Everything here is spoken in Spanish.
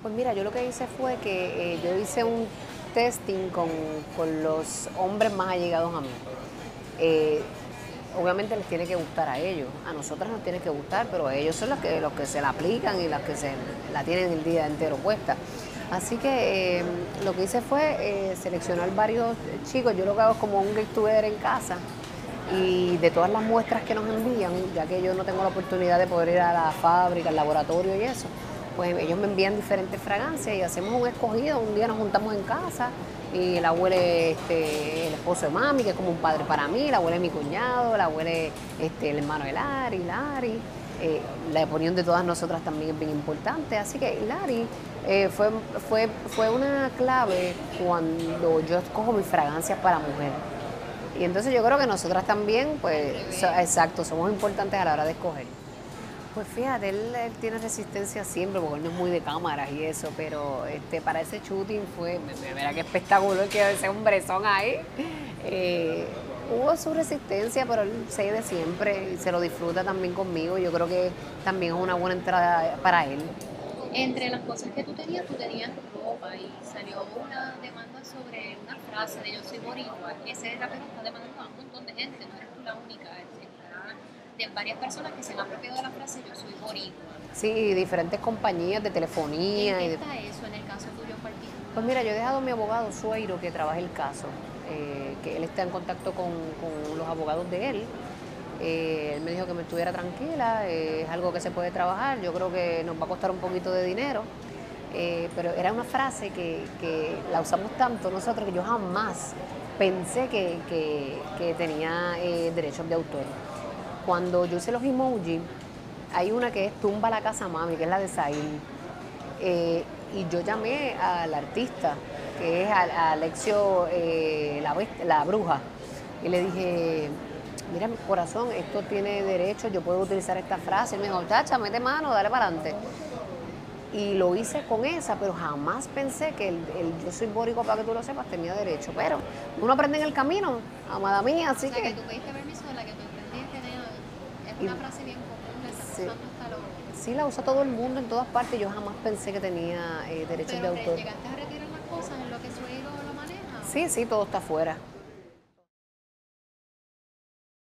Pues mira, yo lo que hice fue que eh, yo hice un testing con, con los hombres más allegados a mí. Eh, obviamente les tiene que gustar a ellos, a nosotras nos tiene que gustar, pero ellos son los que, los que se la aplican y los que se la tienen el día entero puesta. Así que eh, lo que hice fue seleccionar varios chicos, yo lo que hago es como un get en casa y de todas las muestras que nos envían, ya que yo no tengo la oportunidad de poder ir a la fábrica, al laboratorio y eso, pues ellos me envían diferentes fragancias y hacemos un escogido, un día nos juntamos en casa y la huele este, el esposo de mami, que es como un padre para mí, la huele mi cuñado, la huele este, el hermano de Lari, Lari. Eh, la opinión de todas nosotras también es bien importante, así que Lari eh, fue, fue, fue una clave cuando yo escojo mis fragancias para mujer. Y entonces yo creo que nosotras también, pues, exacto, somos importantes a la hora de escoger. Pues fíjate, él, tiene resistencia siempre, porque él no es muy de cámaras y eso, pero este para ese shooting fue, mira qué espectacular que ese hombrezón ahí. Eh, hubo su resistencia, pero él se de siempre y se lo disfruta también conmigo. Yo creo que también es una buena entrada para él. Entre las cosas que tú tenías, tú tenías ropa y salió una demanda sobre una frase de yo soy boricua. Ese rapero está demandando a un montón de gente, no eres tú la única de varias personas que se han apropiado de la frase yo soy boricua. Sí, diferentes compañías de telefonía. ¿En qué está eso en el caso tuyo particular? Pues mira, yo he dejado a mi abogado Sueiro que trabaje el caso, eh, que él está en contacto con, los abogados de él. Eh, él me dijo que me estuviera tranquila, eh, es algo que se puede trabajar, yo creo que nos va a costar un poquito de dinero, pero era una frase que, la usamos tanto nosotros que yo jamás pensé que, que tenía derechos de autor cuando yo hice los emojis, hay una que es Tumba la casa mami, que es la de Sail. Eh, y yo llamé al artista, que es Alexio eh, la, bruja, y le dije, mira mi corazón, esto tiene derecho, yo puedo utilizar esta frase. Y me dijo, chacha, mete mano, dale para adelante. Y lo hice con esa, pero jamás pensé que el, yo soy bórico para que tú lo sepas tenía derecho. Pero uno aprende en el camino, amada mía, así que... una frase bien común, sí. Sí, la usa todo el mundo en todas partes. Yo jamás pensé que tenía eh, derechos de autor. ¿Llegaste a retirar las cosas en lo que su hijo lo maneja? Sí, sí, todo está afuera.